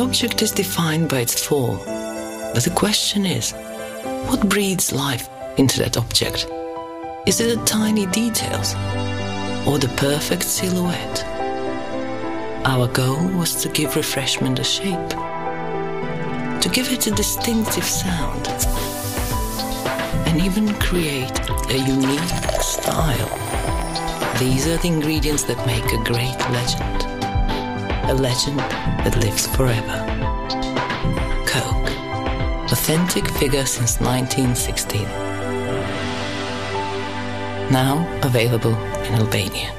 object is defined by its form, but the question is what breathes life into that object? Is it the tiny details or the perfect silhouette? Our goal was to give refreshment a shape, to give it a distinctive sound, and even create a unique style. These are the ingredients that make a great legend. A legend that lives forever. Coke. Authentic figure since 1916. Now available in Albania.